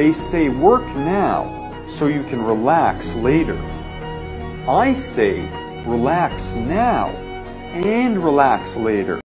They say work now so you can relax later. I say relax now and relax later.